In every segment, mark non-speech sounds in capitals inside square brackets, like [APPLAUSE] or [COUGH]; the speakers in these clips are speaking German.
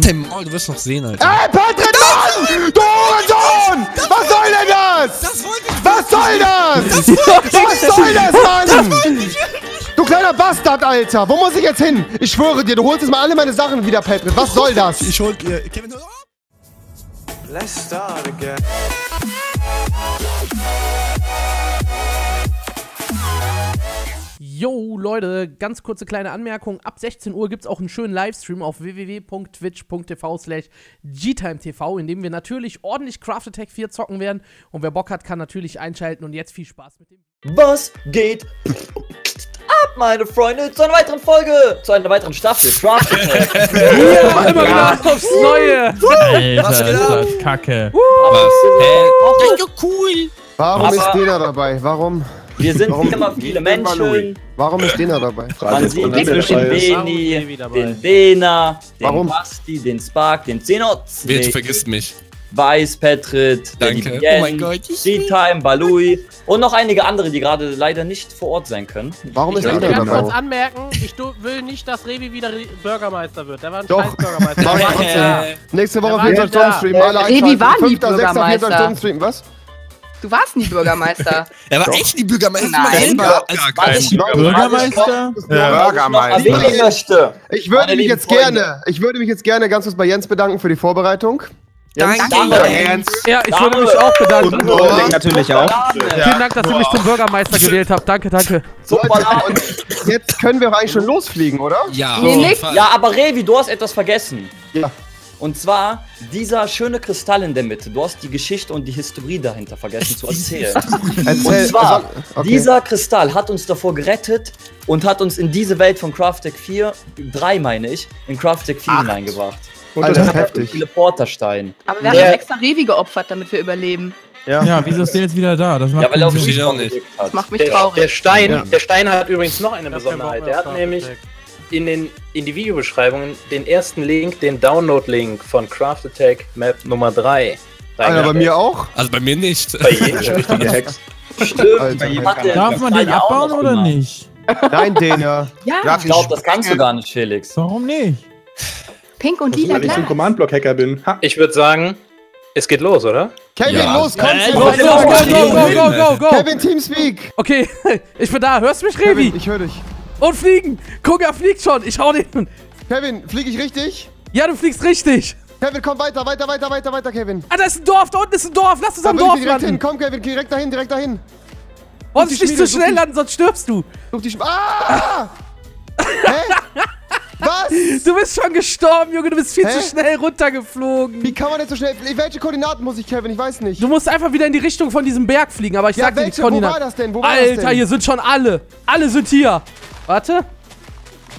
Dem Maul, du wirst noch sehen, Alter. Ey, Patrick, Mann! Du Hurensohn! Was soll denn das? Das Was soll das? Was soll das, Mann? Du kleiner Bastard, Alter. Wo muss ich jetzt hin? Ich schwöre dir, du holst jetzt mal alle meine Sachen wieder, Patrick. Was soll das? Ich hol dir. Kevin, hol ab! Let's start again. Yo, Leute, ganz kurze kleine Anmerkung. Ab 16 Uhr gibt es auch einen schönen Livestream auf www.twitch.tv slash gtimetv, in dem wir natürlich ordentlich Craft Attack 4 zocken werden. Und wer Bock hat, kann natürlich einschalten. Und jetzt viel Spaß mit dem. Was geht ab, meine Freunde, zu einer weiteren Folge, zu einer weiteren Staffel Craft Attack. Ja, immer wieder aufs Neue! Was Alter, geht ist ab? das kacke. Was? Hä? cool! Warum Aber- ist Dena dabei? Warum? Wir sind Warum- immer viele Menschen. Warum ist Dena dabei? Man sieht den Wunderschön. Beni, den Dena, den Warum? Basti, den Spark, den Zenotz, Wer den vergisst mich? Weiß, Petrit, Danke. den Oh mein Gott, ich- Time, Balui und noch einige andere, die gerade leider nicht vor Ort sein können. Warum ist Ich möchte Dena ganz kurz dabei? anmerken, ich will nicht, dass Revi wieder Bürgermeister wird. Der war ein Doch. scheiß Bürgermeister. Ich. Ja. Nächste Woche Wer war 24 denn Stunden da? Stream. Alle Revi war nie 5., 6., 24 Bürgermeister. Stunden Stream. Was? Du warst nie Bürgermeister. [LAUGHS] Er war echt die Bürgermeister. Nein. Selber als Bürgermeister? was ich würde mich jetzt gerne, ich würde mich jetzt gerne ganz kurz bei Jens bedanken für die Vorbereitung. Danke, Danke. Jens. Ja, ich würde mich auch bedanken. Guten Morgen. Natürlich auch. Vielen Dank, dass ihr mich zum Bürgermeister gewählt habt. Danke, danke. Super. Und jetzt können wir auch eigentlich schon losfliegen, oder? Ja, auf Nee. Ja, aber Revi, du hast etwas vergessen. Ja. Und zwar dieser schöne Kristall in der Mitte. Du hast die Geschichte und die Historie dahinter vergessen zu erzählen. Erzähl. Und zwar, also- okay. dieser Kristall hat uns davor gerettet und hat uns in diese Welt von Craftec 4, 3 meine ich, in Craftec 4 hineingebracht. Alter, das ist heftig. Teleporterstein. Aber wir haben Ja. extra Revi geopfert, damit wir überleben. Ja, wieso ist der jetzt wieder da? Das macht Ja, weil er auf nicht. nicht. Das macht mich Der, der traurig. Stein, Ja. der Stein hat übrigens noch eine Besonderheit. Der hat Craft nämlich. In, den, in die Videobeschreibungen den ersten Link, den Download-Link von Craft Attack Map Nummer 3. Alter, bei mir auch? Also bei mir nicht. Bei jedem [LAUGHS] richtige Hex. Stimmt. Alter, Darf man den abbauen oder gemacht. nicht? Nein, Dena. [LAUGHS] Ja, Ich glaube, das kannst du gar nicht, Felix. Warum nicht? pink und lila, klar. Command-Block-Hacker bin. Ha. Ich würde sagen, es geht los, oder? Kevin, Ja. los, komm. Go, go, go, go, go, go, go. Kevin, Teamspeak. Okay, [LAUGHS] ich bin da. Hörst du mich, Kevin, Revi? ich höre dich. Und fliegen. Guck, er fliegt schon. Ich hau den. Kevin, fliege ich richtig? Ja, du fliegst richtig. Kevin, komm weiter, weiter, weiter, weiter, weiter, Kevin. Ah, da ist ein Dorf. Da unten ist ein Dorf. Lass uns Da am Dorf direkt hin. landen. Komm, Kevin, geh direkt dahin, direkt dahin. Die nicht zu schnell die- landen, sonst stirbst du. Such die Sch Ah! Hä? [LAUGHS] Was? Du bist schon gestorben, Junge. Du bist viel Hä? zu schnell runtergeflogen. Wie kann man denn so schnell... Welche Koordinaten muss ich, Kevin? Ich weiß nicht. Du musst einfach wieder in die Richtung von diesem Berg fliegen, aber ich Ja, sag dir die welche? Wo war Koordinaten. das denn? Wo war das Alter, denn? hier sind schon alle. Alle sind hier. Warte.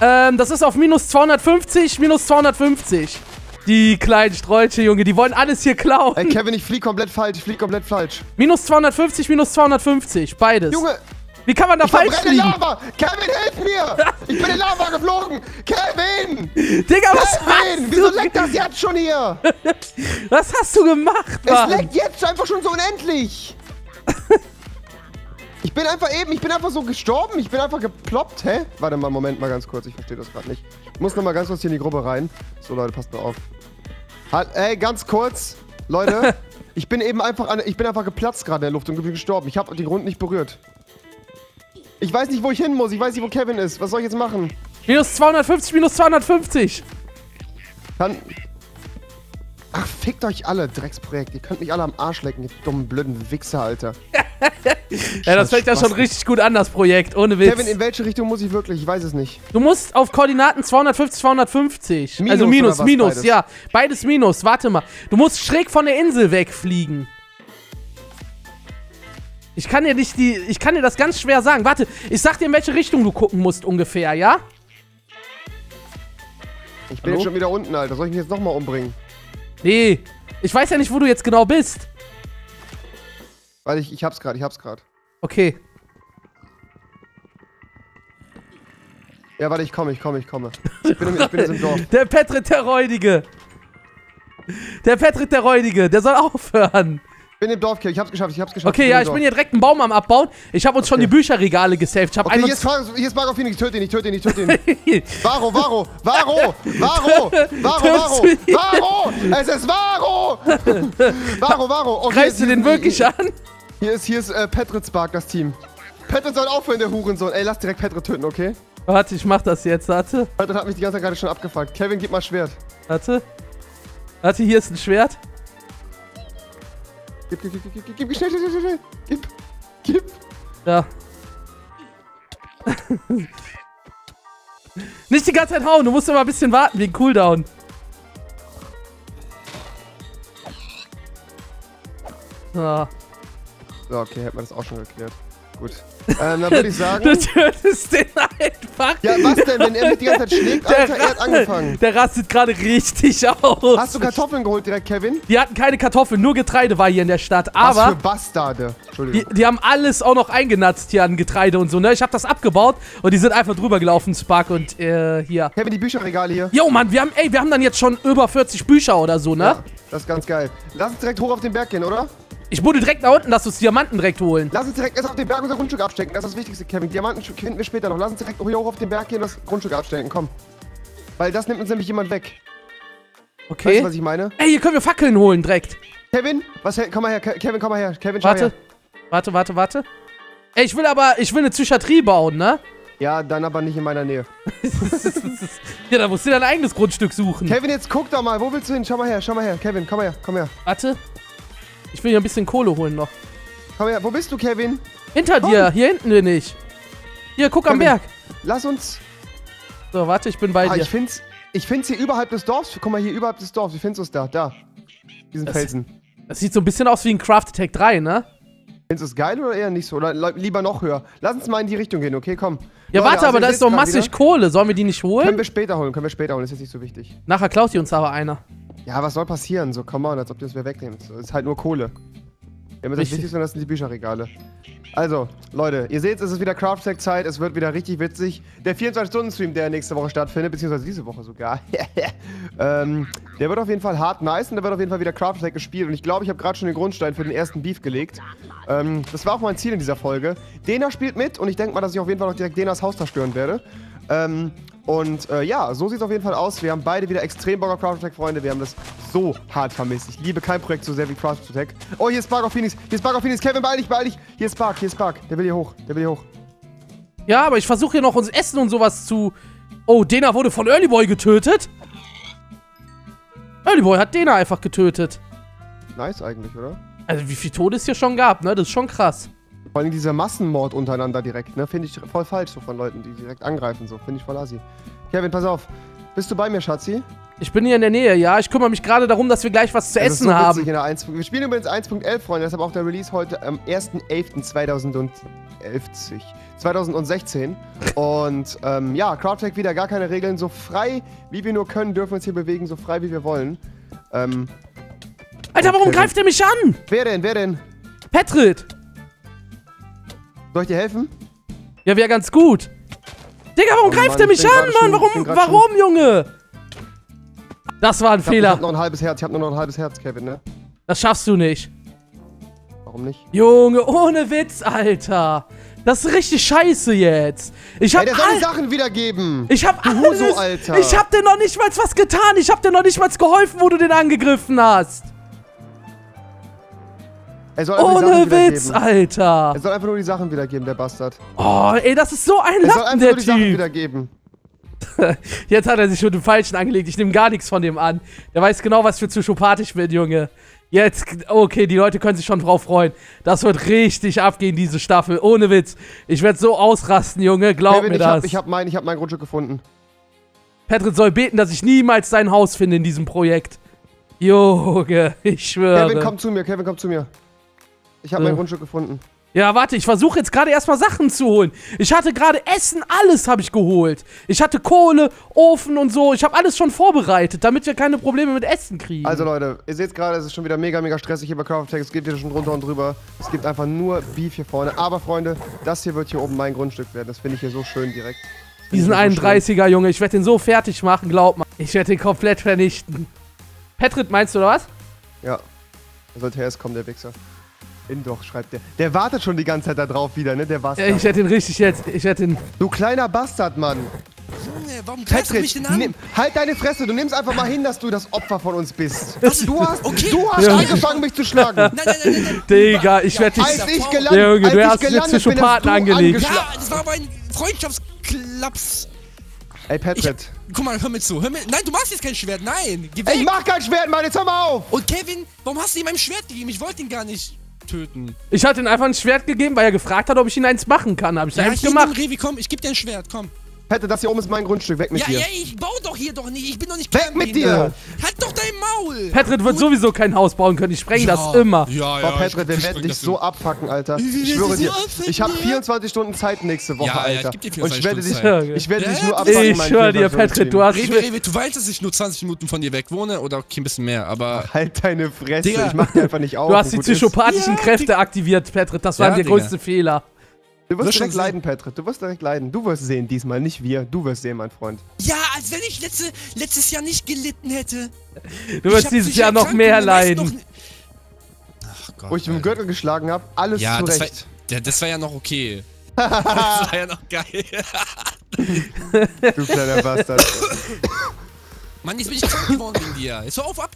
Ähm, das ist auf minus 250, minus 250. Die kleinen Strolche, Junge, die wollen alles hier klauen. Ey, Kevin, ich flieg komplett falsch. Ich flieg komplett falsch. Minus 250, minus 250. Beides. Junge, Wie kann man da ich falsch fliegen? Lava. Kevin, hilf mir. [LAUGHS] Ich bin in Lava geflogen. Kevin. Digga, was Kevin, hast wieso du, leckt das jetzt schon hier? [LAUGHS] was hast du gemacht, Es Mann? leckt jetzt einfach schon so unendlich. [LAUGHS] Ich bin einfach eben, ich bin einfach so gestorben. Ich bin einfach geploppt. Hä? Warte mal, Moment mal ganz kurz. Ich verstehe das gerade nicht. Ich muss noch mal ganz kurz hier in die Gruppe rein. So, Leute, passt mal auf. Halt, ey, ganz kurz. Leute, [LAUGHS] ich bin eben einfach, an, ich bin einfach geplatzt gerade in der Luft und bin gestorben. Ich habe den Grund nicht berührt. Ich weiß nicht, wo ich hin muss. Ich weiß nicht, wo Kevin ist. Was soll ich jetzt machen? Minus 250, minus 250. Kann... Ach, fickt euch alle, Drecksprojekt. Ihr könnt mich alle am Arsch lecken, ihr dummen, blöden Wichser, Alter. [LAUGHS] Ja, das fängt ja schon richtig gut an, das Projekt. Ohne Witz. Kevin, in welche Richtung muss ich wirklich? Ich weiß es nicht. Du musst auf Koordinaten 250, 250. Minus also Minus, Minus, beides? ja. Beides Minus. Warte mal. Du musst schräg von der Insel wegfliegen. Ich kann dir nicht die. Ich kann dir das ganz schwer sagen. Warte, ich sag dir, in welche Richtung du gucken musst ungefähr, ja? Ich bin Hallo? jetzt schon wieder unten, Alter. Soll ich mich jetzt nochmal umbringen? Nee. Ich weiß ja nicht, wo du jetzt genau bist. Weil ich, ich hab's gerade, ich hab's gerade. Okay. Ja, warte, ich komme, ich komme, ich komme. Ich bin, im, ich bin jetzt im Dorf. [LAUGHS] Der Petrit der Räudige. Der Petrit der Räudige, der soll aufhören. Bin im Dorf, ich hab's geschafft, ich hab's geschafft. Okay, ja, ich bin hier direkt einen Baum am Abbauen. Ich habe uns schon Okay. die Bücherregale gesaved. Ich habe Okay, hier 21 ist, hier ist Marco Phoenix, töte ihn, ich töte ihn, ich töte ihn. [LAUGHS] Varo, Varo, Varo, Varo, [LAUGHS] Varo, Varo, Varo, es ist Varo! [LAUGHS] Varo, Varo. Okay, Greifst du den wirklich an? Hier ist, hier ist äh, Petrit Spark, das Team. Petrit soll aufhören, der Hurensohn. Ey, lass direkt Petrit töten, okay? Warte, ich mach das jetzt. Warte, Petrit hat mich die ganze Zeit gerade schon abgefuckt. Kevin, gib mal Schwert. warte. Warte, hier ist ein Schwert. Gib, gib, gib, gib, gib, gib, schnell, schnell, schnell, schnell. Gib, gib. Ja. [LAUGHS] Nicht die ganze Zeit hauen, du musst immer ein bisschen warten wegen Cooldown. So. So, okay, hätten wir das auch schon geklärt. Gut. Ähm, dann würde ich [LAUGHS] sagen. Du tötest den einfach. Ja, was denn, wenn er mich die ganze Zeit schlägt? Alter, er hat angefangen. [LAUGHS] Der rastet gerade richtig aus. Hast du Kartoffeln geholt direkt, Kevin? Die hatten keine Kartoffeln, nur Getreide war hier in der Stadt. Was für Aber Bastarde. die, Entschuldigung. die haben alles auch noch eingenatzt hier an Getreide und so, ne? Ich hab das abgebaut und die sind einfach drüber gelaufen, Spark und äh, hier. Kevin, die Bücherregale hier. Jo, Mann, wir haben, ey, wir haben dann jetzt schon über 40 Bücher oder so, ne? Ja, das ist ganz geil. Lass uns direkt hoch auf den Berg gehen, oder? Ich wurde direkt nach unten, lass uns Diamanten direkt holen. Lass uns direkt erst auf den Berg unser Grundstück abstecken. Das ist das Wichtigste, Kevin. Diamanten finden wir später noch. Lass uns direkt hier hoch auf den Berg gehen und das Grundstück abstecken. Komm. Weil das nimmt uns nämlich jemand weg. Weißt Okay. du, was ich meine? Ey, hier können wir Fackeln holen direkt. Kevin, was, komm mal her. Ke- Kevin, komm mal her. Kevin, schau Warte. her. Warte, warte, warte. Ey, ich will aber, ich will eine Psychiatrie bauen, ne? Ja, dann aber nicht in meiner Nähe. [LAUGHS] Ja, da musst du dein eigenes Grundstück suchen. Kevin, jetzt guck doch mal. Wo willst du hin? Schau mal her, schau mal her. Kevin, komm mal her, komm her. Warte. Ich will hier ein bisschen Kohle holen noch. Komm her. Wo bist du, Kevin? Hinter dir, hier hinten bin ich. Hier, guck am Kevin. Berg. Lass uns. So, warte, ich bin bei Ah, dir. ich find's. Ich find's hier überhalb des Dorfs. Guck mal hier überhalb des Dorfs. Wie findest du es da? Da. Diesen Das- Felsen. Das sieht so ein bisschen aus wie ein Craft Attack 3, ne? Findest du es geil oder eher nicht so? Oder lieber noch höher? Lass uns mal in die Richtung gehen, okay? Komm. Ja, Leute, warte, also aber da ist doch massig. Kohle. Sollen wir die nicht Können holen? wir später holen, können wir später holen, ist jetzt nicht so wichtig. Nachher klaut die uns aber einer. Ja, was soll passieren? So, come on, als ob du es mir wegnimmst. So, ist halt nur Kohle. Ja, das. Wichtigste, das sind die Bücherregale. Also, Leute, ihr seht, es ist wieder Craft Tech Zeit, es wird wieder richtig witzig. Der 24-Stunden-Stream, der nächste Woche stattfindet, beziehungsweise diese Woche sogar, [LAUGHS] ähm, der wird auf jeden Fall hart nice und da wird auf jeden Fall wieder Craft Tech gespielt. Und ich glaube, ich habe gerade schon den Grundstein für den ersten Beef gelegt. Ähm, das war auch mein Ziel in dieser Folge. Dena spielt mit und ich denke mal, dass ich auf jeden Fall auch direkt Denas Haus zerstören werde. Ähm, und äh, ja, so sieht es auf jeden Fall aus. Wir haben beide wieder extrem Bock auf Craft Attack, Freunde. Wir haben das so hart vermisst. Ich liebe kein Projekt so sehr wie Craft Attack. Oh, hier ist Spark auf Phoenix. Hier ist Spark auf Phoenix. Kevin, beeil dich, beeil dich. Hier ist Spark, hier ist Spark. Der will hier hoch. Der will hier hoch. Ja, aber ich versuche hier noch uns Essen und sowas zu. Oh, Dena wurde von Early Boy getötet. Early Boy hat Dena einfach getötet. Nice eigentlich, oder? Also, wie viel Tode es hier schon gab, ne? Das ist schon krass. Vor allem dieser Massenmord untereinander direkt, ne? Finde ich voll falsch, so von Leuten, die direkt angreifen, so. Finde ich voll assi. Kevin, pass auf. Bist du bei mir, Schatzi? Ich bin hier in der Nähe, ja. Ich kümmere mich gerade darum, dass wir gleich was zu ist essen so haben. In der 1. Wir spielen übrigens 1.11, Freunde, deshalb auch der Release heute am 1.11.2011. 2016. Und ähm, ja, Crowdtech wieder gar keine Regeln. So frei wie wir nur können, dürfen wir uns hier bewegen, so frei wie wir wollen. Ähm, Alter, warum greift er mich an? wer denn? Wer denn? Petrit. Soll ich dir helfen? Ja, wäre ganz gut. Digga, warum Oh greift Mann, er ich mich an, Mann? Warum, warum, Junge? Das war ein Ich hab, ich Fehler. hab noch ein halbes Herz. Ich hab nur noch ein halbes Herz, Kevin, ne? Das schaffst du nicht. Warum nicht? Junge, ohne Witz, Alter. Das ist richtig scheiße jetzt. Ich Ey, hab, der soll die Sachen wiedergeben! ich hab alles. Huso, Alter. Ich hab dir noch nicht mal was getan. Ich hab dir noch nicht mal geholfen, wo du den angegriffen hast. Ohne Witz, wiedergeben. Alter. Er soll einfach nur die Sachen wiedergeben, der Bastard. Oh, ey, das ist so ein Er soll Lappen, einfach der nur die Sachen Typ. wiedergeben. [LAUGHS] Jetzt hat er sich schon den Falschen angelegt. Ich nehme gar nichts von dem an. Der weiß genau, was für psychopathisch bin, Junge. Jetzt, okay, die Leute können sich schon drauf freuen. Das wird richtig abgehen, diese Staffel. Ohne Witz. Ich werde so ausrasten, Junge. Glaub Kevin, mir ich das. hab, ich hab mein, ich hab mein Grundstück gefunden. Patrick soll beten, dass ich niemals sein Haus finde in diesem Projekt. Junge, ich schwöre. Kevin, komm zu mir, Kevin, komm zu mir. Ich habe Ja. mein Grundstück gefunden. Ja, warte, ich versuche jetzt gerade erstmal Sachen zu holen. Ich hatte gerade Essen, alles habe ich geholt. Ich hatte Kohle, Ofen und so. Ich habe alles schon vorbereitet, damit wir keine Probleme mit Essen kriegen. Also Leute, ihr seht gerade, es ist schon wieder mega, mega stressig hier bei Craft Attack. Es geht wieder schon drunter und drüber. Es gibt einfach nur Beef hier vorne. Aber Freunde, das hier wird hier oben mein Grundstück werden. Das finde ich hier so schön direkt. Diesen ich hier so schön. 31er, Junge, ich werde den so fertig machen, glaub mal. Ich werde den komplett vernichten. Petrit, meinst du, oder was? Ja. Da sollte erst kommen, der Wichser. In doch, schreibt der. Der wartet schon die ganze Zeit da drauf wieder, ne? Der Ja, Bastard. ich hätte ihn richtig jetzt. Ich hätte ihn. du kleiner Bastard, Mann. Junge, warum greifst du mich Patrick, denn an? nimm, halt deine Fresse. Du nimmst einfach mal hin, dass du das Opfer von uns bist. Was? Du hast, Okay. du hast Ja. angefangen, mich zu schlagen. Nein, nein, nein, nein, nein. Digga, ich werde dich. Als ich Ja, gelandet, Junge, als du ich hast jetzt gelandet bin, Psychopathen angelegt. Ja, das war aber ein Freundschaftsklaps. Ey, Ich, Patrick. guck mal, hör mir zu. Hör mir, nein, du machst jetzt kein Schwert. Nein, geh weg. Ey, ich mach kein Schwert, Mann. Jetzt hör mal auf. Und Kevin, warum hast du ihm mein Schwert gegeben? Ich wollte ihn gar nicht töten. Ich hatte ihm einfach ein Schwert gegeben, weil er gefragt hat, ob ich ihn eins machen kann. Hab ich Ja, hier gemacht. Revi, komm, ich geb dir ein Schwert, komm. Patrick, das hier oben ist mein Grundstück. Weg mit Ja, dir. ja, ich baue doch hier doch nicht. Ich bin doch nicht Weg mit dir. Halt doch dein Maul. Patrick wird sowieso kein Haus bauen können. Ich spreng das Ja, immer. Ja, ja. Boah, Patrick, wir werden dich das so abfacken, Alter. Ich schwöre dir. Ich habe ja. 24 Stunden Zeit nächste Woche, Ja, ja, ich Alter. geb dir Und ich 24 werde dich, ich werde Ja, dich ja, nur abfacken, Ich mein schwör dir, 24 Patrick, du hast. Revi, Revi, du weißt, dass ich nur 20 Minuten von dir weg wohne oder okay, ein bisschen mehr, aber. Halt deine Fresse. Ich mach dir einfach nicht auf. Du hast die psychopathischen Ja, Kräfte aktiviert, Patrick. Das war Ja, der größte Fehler. Du wirst direkt leiden, Patrick. Du wirst direkt leiden. Du wirst sehen diesmal, nicht wir. Du wirst sehen, mein Freund. Ja, als wenn ich letzte, letztes Jahr nicht gelitten hätte. Du wirst hab dieses Jahr noch mehr leiden. noch Ach Gott. Wo ich mit dem Alter. Gürtel geschlagen habe, alles Ja, das war, zurecht. ja, das war ja noch okay. [LAUGHS] das war ja noch geil. Du kleiner Bastard. Mann, jetzt bin ich krank geworden wegen dir. Jetzt hör auf ab.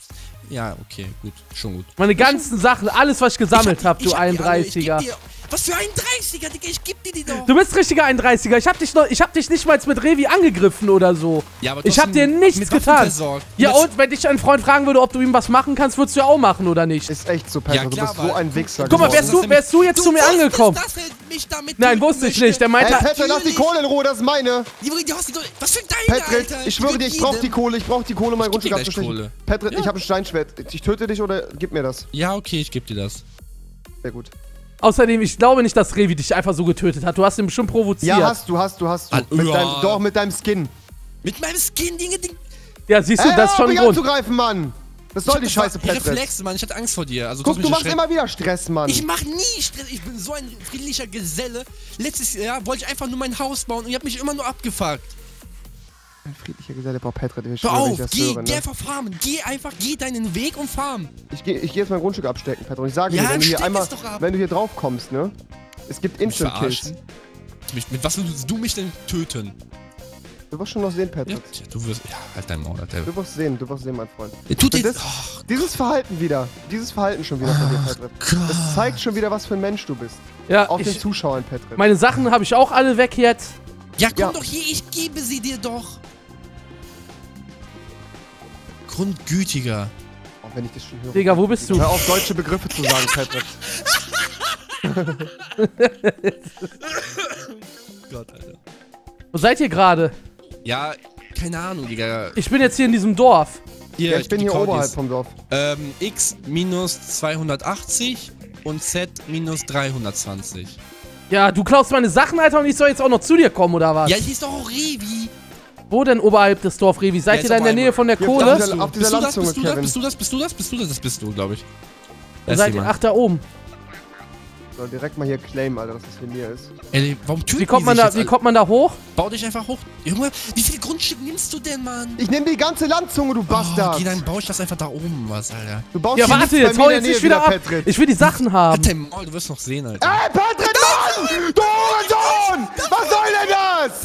Ja, okay, gut, schon gut. Meine ganzen Sachen, alles, was ich gesammelt habe, du hab ich geb 31er. Was für ein 30er, Digga, ich geb dir die doch. Du bist richtiger 31er. Ich hab dich noch, ich hab dich nicht mal mit Revi angegriffen oder so. Ja, aber Ich hab dir nichts getan. versorgt. Ja Jetzt- und wenn dich ein Freund fragen würde, ob du ihm was machen kannst, würdest du ja auch machen oder nicht? Ist echt so, Patrick. Ja, klar, du bist so ein Wichser. Guck mal, wärst du, wärst du jetzt Du zu mir angekommen? dass er mich damit Nein, wusste ich möchte. nicht. Der meinte, Patrick, lass die. Kohle in Ruhe, das ist meine. Die, die du doch. Was für deine, Patrick, Alter? ich schwöre dir, ich brauch die Kohle, ich brauch die Kohle, um mein Grundstück abzustechen. Patrick, ich habe ein Steinschwert. Ich töte dich oder gib mir das. Ja, okay, ich geb dir das. Sehr gut. Außerdem, ich glaube nicht, dass Revi dich einfach so getötet hat. Du hast ihn bestimmt provoziert. Ja, hast du, hast du, hast du. Ah, Mit ja. deinem, doch, mit deinem Skin. Mit meinem Skin, Dinge, Dinge. Ja, siehst du, Ey, das ist schon ein Grund. anzugreifen, Mann. Was soll die Scheiße, Patrick? Reflexe, Mann. Ich hatte Angst vor dir. Also, Guck, du machst immer wieder Stress, Mann. Ich mach nie Stress. Ich bin so ein friedlicher Geselle. Letztes Jahr wollte ich einfach nur mein Haus bauen und ihr habt mich immer nur abgefuckt. Ein friedlicher Geselle, boah, Patrick, ich Hör ich auf, das geh, höre, geh ne? einfach farmen. Geh einfach, geh deinen Weg und farm. Ich gehe ich geh jetzt mein Grundstück abstecken, Patrick. Und ich sage Ja, dir, wenn du hier einmal, wenn du hier drauf kommst, ne? Es gibt Instant-Kills. mit was willst du mich denn töten? Du wirst schon noch sehen, Ja, Patrick. tja, du wirst. Ja, halt dein Maul, Alter. Du wirst sehen, du wirst sehen, mein Freund. Tut dir. das- Oh, Dieses Verhalten wieder, dieses Verhalten schon wieder von dir, Patrick. Das zeigt schon wieder, was für ein Mensch du bist. Ja, Auf den ich, Zuschauern, Patrick. meine Sachen habe ich auch alle weg jetzt. ja, komm Ja. doch hier, ich gebe sie dir doch. Grundgütiger. Auch wenn ich das schon höre. Digga, wo bist du? Hör auf, deutsche Begriffe zu sagen, Patrick. [LAUGHS] Gott, Alter. Wo seid ihr gerade? Ja, keine Ahnung, Digga. Ich bin jetzt hier in diesem Dorf. Hier, Ja, ich bin hier Coordis. oberhalb vom Dorf. Ähm, x minus 280 und z minus 320. Ja, du klaust meine Sachen, Alter, und ich soll jetzt auch noch zu dir kommen, oder was? Ja, hier ist doch auch Revi. Wo denn oberhalb des Dorf, Revi? Seid Ja, ihr da in der Nähe von der Kohle? bist du das, bist du das, bist du das, bist du das, bist du das, das bist du, glaube ich. Seid ihr? Ach, da oben. So, direkt mal hier claimen, Alter, dass das hier mir ist. Ey, warum töten Wie kommt man sich da, jetzt wie kommt man da hoch? Bau dich einfach hoch. Junge, wie viel Grundstück nimmst du denn, Mann? Ich nehme die ganze Landzunge, du Oh, Bastard. geh, dann baue ich das einfach da oben was, Alter. du baust Ja, hier warte, jetzt mir hau jetzt nicht wieder ab. Patrick. Ich will die Sachen haben. Dein Maul, du wirst noch sehen, Alter. Ey, Patrick! Du Hurensohn! Was soll denn das?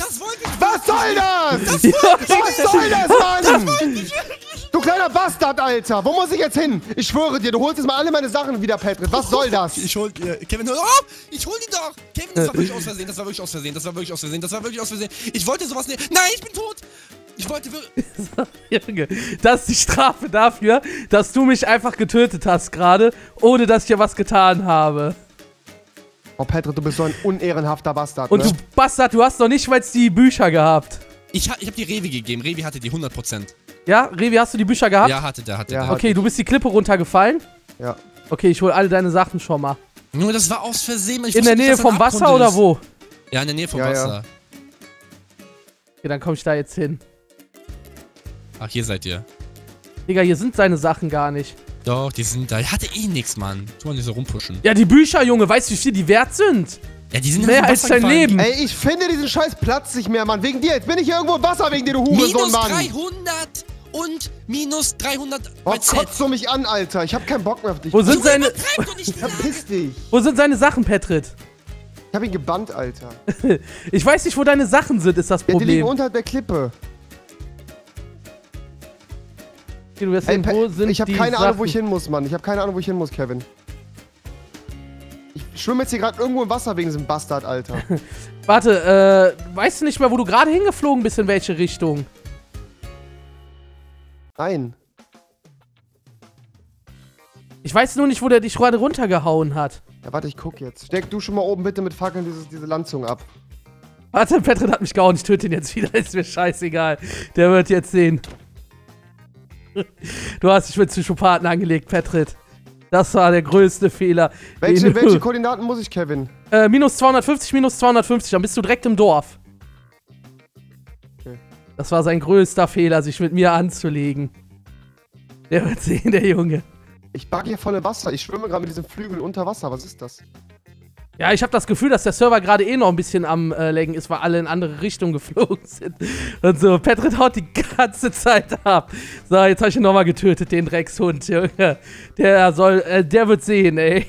Was soll das? Was soll das, Mann? Du kleiner Bastard, Alter. Wo muss ich jetzt hin? Ich schwöre dir, du holst jetzt mal alle meine Sachen wieder, Patrick. Was soll das? Ich hol dir. Kevin, hör auf! Ich hol die doch! Kevin, das war wirklich aus Versehen, das war wirklich aus Versehen, das war wirklich aus Versehen, das war wirklich aus Versehen. Ich wollte sowas nicht. Nein, ich bin tot! Ich wollte wirklich. [LAUGHS] Junge, das ist die Strafe dafür, dass du mich einfach getötet hast gerade, ohne dass ich dir was getan habe. Oh, Patrick, du bist so ein unehrenhafter Bastard, Und ne? du Bastard, du hast noch nicht mal die Bücher gehabt. Ich, ha- ich hab die Revi gegeben. Revi hatte die 100%. Ja, Revi, hast du die Bücher gehabt? Ja, hatte der, hatte Ja, der. Okay, du bist die Klippe runtergefallen. Ja. Okay, ich hol alle deine Sachen schon mal. Nur das war aus Versehen. Ich In der Nähe vom Wasser Abgrund oder ist. wo? Ja, in der Nähe vom Ja, ja. Wasser. Okay, dann komme ich da jetzt hin. Ach, hier seid ihr. Digga, hier sind seine Sachen gar nicht. Doch, die sind da. Ich hatte eh nix, Mann. Tu mal nicht so rumpushen. Ja, die Bücher, Junge, weißt du, wie viel die wert sind? Ja, die sind Mehr ins als dein. Leben. Ey, ich finde diesen scheiß Platz nicht mehr, Mann. Wegen dir. Jetzt bin ich hier irgendwo im Wasser wegen dir, du Hurensohn, Minus Mann. 300 und minus 300 Oh, kotzt du mich an, Alter. Ich hab keinen Bock mehr auf dich. Wo sind seine, doch nicht. [LAUGHS] Verpiss dich. wo sind seine Sachen, Petrit? Ich hab ihn gebannt, Alter. [LAUGHS] Ich weiß nicht, wo deine Sachen sind, ist das Ja, die liegen Problem. unterhalb der Klippe. Wirst Ey, sehen, wo sind ich habe keine Ahnung, wo ich Sachen? hin muss, Mann. Ich habe keine Ahnung, wo ich hin muss, Kevin. Ich schwimme jetzt hier gerade irgendwo im Wasser wegen diesem Bastard, Alter. [LAUGHS] Warte, äh, weißt du nicht mehr, wo du gerade hingeflogen bist, in welche Richtung? Nein. Ich weiß nur nicht, wo der dich gerade runtergehauen hat. Ja, warte, ich guck jetzt. Steck du schon mal oben bitte mit Fackeln dieses, diese Landzunge ab. Warte, Petrit hat mich gehauen, ich töte ihn jetzt wieder, [LAUGHS] ist mir scheißegal. Der wird jetzt sehen. Du hast dich mit Psychopathen angelegt, Petrit. Das war der größte Fehler. Welche, welche Koordinaten muss ich, Kevin? Äh, minus 250, minus 250, dann bist du direkt im Dorf. Okay. Das war sein größter Fehler, sich mit mir anzulegen. Der wird sehen, der Junge. Ich bug hier voll im Wasser. Ich schwimme gerade mit diesem Flügel unter Wasser. Was ist das? Ja, ich habe das Gefühl, dass der Server gerade eh noch ein bisschen am äh, Laggen ist, weil alle in andere Richtungen geflogen [LAUGHS] sind. Und so, Petrit haut die ganze Zeit ab. So, jetzt habe ich ihn nochmal getötet, den Dreckshund, Junge. Der soll, äh, der wird sehen, ey.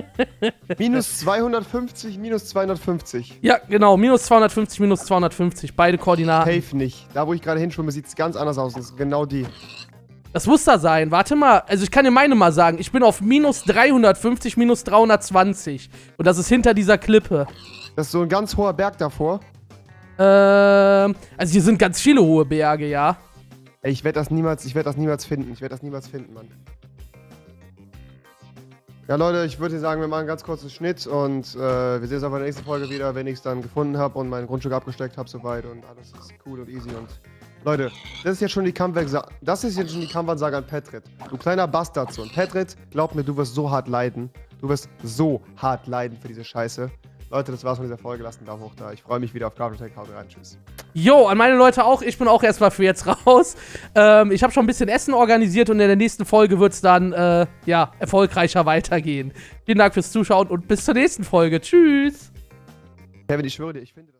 [LAUGHS] Minus 250, minus 250. Ja, genau, minus 250, minus 250, beide Koordinaten. Safe nicht. Da, wo ich gerade hinschwimme, sieht es ganz anders aus. Das ist genau die. Das muss da sein. Warte mal. Also ich kann dir meine mal sagen. Ich bin auf minus 350, minus 320. Und das ist hinter dieser Klippe. Das ist so ein ganz hoher Berg davor. Ähm, also hier sind ganz viele hohe Berge, ja. Ey, ich werde das niemals, ich werde das niemals finden. Ich werde das niemals finden, Mann. Ja, Leute, ich würde sagen, wir machen einen ganz kurzen Schnitt und äh, wir sehen uns in der nächsten Folge wieder, wenn ich es dann gefunden habe und mein Grundstück abgesteckt habe soweit und alles ist cool und easy und Leute, das ist jetzt schon die Kampfwerk das ist jetzt schon die Kampfansage an Petrit. Du kleiner Bastardsohn. Petrit, glaub mir, du wirst so hart leiden. Du wirst so hart leiden für diese Scheiße. Leute, das war's von dieser Folge. Lasst einen Daumen hoch da. Ich freue mich wieder auf Gravel Haut rein. Tschüss. Jo, an meine Leute auch. Ich bin auch erstmal für jetzt raus. Ähm, ich habe schon ein bisschen Essen organisiert und in der nächsten Folge wird es dann, äh, ja, erfolgreicher weitergehen. Vielen Dank fürs Zuschauen und bis zur nächsten Folge. Tschüss. Kevin, ich schwöre dir, ich finde.